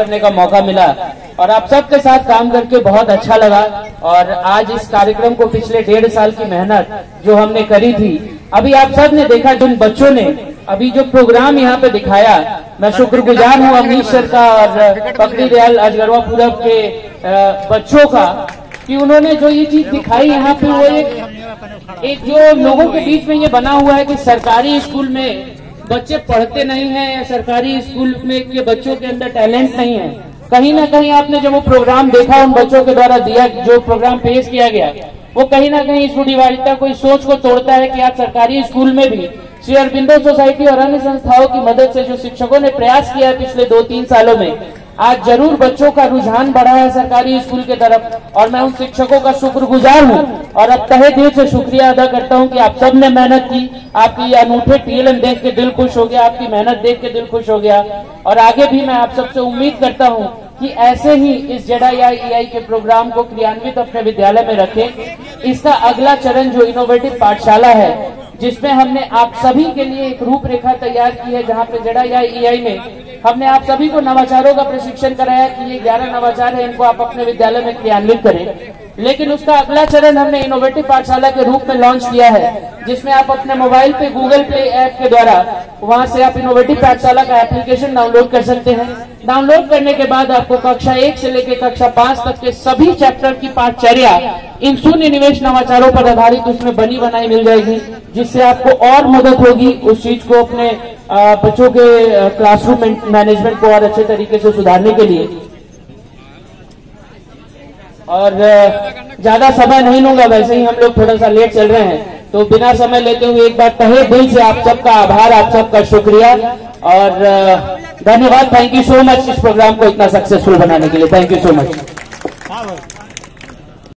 करने का मौका मिला। और आप सबके साथ काम करके बहुत अच्छा लगा। और आज इस कार्यक्रम को पिछले डेढ़ साल की मेहनत जो हमने करी थी, अभी आप सबने देखा जिन बच्चों ने अभी जो प्रोग्राम यहाँ पे दिखाया, मैं शुक्रगुजार हूँ अमीश सर का और पकड़ी दयाल अजगरवा पूरब के बच्चों का कि उन्होंने जो ये चीज़ दिखाई यहाँ पे, वो एक जो लोगों के बीच में ये बना हुआ है कि सरकारी स्कूल में बच्चे पढ़ते नहीं हैं या सरकारी स्कूल में के बच्चों के अंदर टैलेंट नहीं है। कहीं ना कहीं आपने जब वो प्रोग्राम देखा, उन बच्चों के द्वारा दिया, जो प्रोग्राम पेश किया गया, वो कहीं ना कहीं इस रूढ़िवादिता को इस सोच को तोड़ता है कि आप सरकारी स्कूल में भी श्री अरबिंदो सोसाइटी और अन्य संस्थाओं की मदद से जो शिक्षकों ने प्रयास किया है पिछले दो तीन सालों में, आज ज़रूर बच्चों का रुझान बढ़ा है सरकारी स्कूल के तरफ़, और मैं उन शिक्षकों का शुक्रगुजार हूँ और अब तहे दिल से शुक्रिया अदा करता हूँ कि आप सबने मेहनत की। आपकी ये अनूठे टीएलएम देख के दिल खुश हो गया, आपकी मेहनत देख के दिल खुश हो गया। और आगे भी मैं आप सबसे उम्मीद करता हूँ कि ऐसे ही इस जेडा ई के प्रोग्राम को क्रियान्वित अपने विद्यालय में रखें। इसका अगला चरण जो इनोवेटिव पाठशाला है, जिसमें हमने आप सभी के लिए एक रूपरेखा तैयार की है, जहाँ पे जेडा ई में हमने आप सभी को नवाचारों का प्रशिक्षण कराया कि ये ग्यारह नवाचार है, इनको आप अपने विद्यालय में क्रियान्वित करें। लेकिन उसका अगला चरण हमने इनोवेटिव पाठशाला के रूप में लॉन्च किया है, जिसमें आप अपने मोबाइल पे गूगल प्ले ऐप के द्वारा वहाँ से आप इनोवेटिव पाठशाला का एप्लीकेशन डाउनलोड कर सकते हैं। डाउनलोड करने के बाद आपको कक्षा एक से लेकर कक्षा पाँच तक के सभी चैप्टर की पाठचर्या इन शून्य निवेश नवाचारों पर आधारित उसमें बनी बनाई मिल जाएगी, जिससे आपको और मदद होगी उस चीज़ को अपने बच्चों के क्लासरूम मैनेजमेंट को और अच्छे तरीके से सुधारने के लिए। और ज़्यादा समय नहीं लूँगा, वैसे ही हम लोग थोड़ा सा लेट चल रहे हैं। तो बिना समय लेते हुए एक बार तहे दिल से आप सबका आभार, आप सबका शुक्रिया। और धन्यवाद। थैंक यू सो मच इस प्रोग्राम को इतना सक्सेसफुल बनाने के लिए। Thank you so much